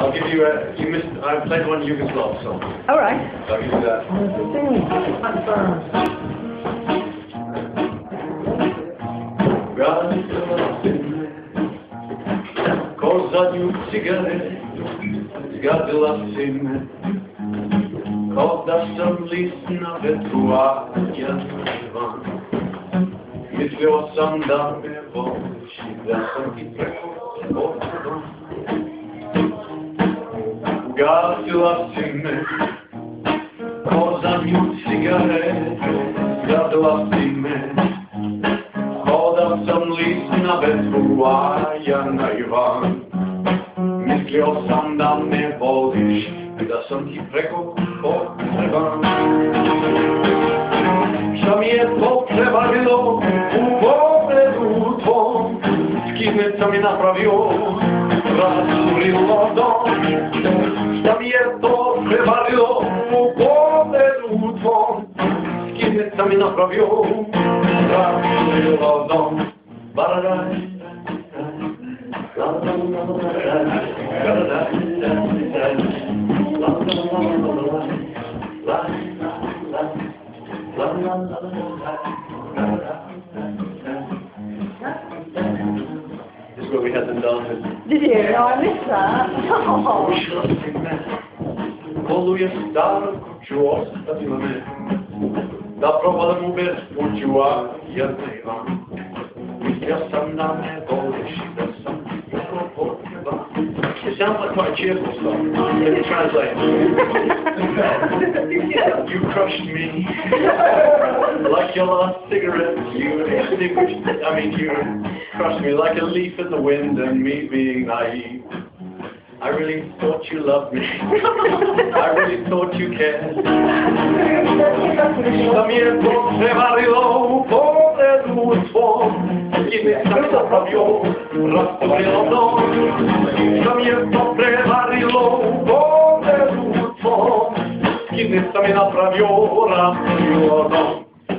I'll give you a, you missed, I played one Yugoslav song. All right. I'll give you that. Ko zadnju cigaretu zgadila si me Kao da sam list na vetru, a ja van Mislio sam da me voliš i da sam ti preko gasila si me, ko za nju cigare, gadila si me, hodam sam lisna bez buvaja na Ivan. Mislio sam da me voliš, da sam ti preko potreban. Šta mi je potreba bilo u pogledu tvom, skidnet sam i napravio razzurrilo no, stavietto se valio un po' venuto, schiezza mi no proprio, razzurrilo no, bararai, La la la la la where we had. Did you? No, I missed that. Oh. Koluje starku ću ostati na me Da provalim u bespuću, a jedne vam Mislio sam da me voliš i da sam ti jako potreban It sounds like quite a cheerful song. Can you translate? you crushed me like your last cigarette. You I mean, you crushed me like a leaf in the wind and me being naive. I really thought you loved me. I really thought you cared. Šta mi je potrebalo u pogledu tvom Skine sam zapravio, rastavljeno dom Šta mi je potrebalo u pogledu tvom Skine sam je napravio, rastavljeno dom Ba-da-daj,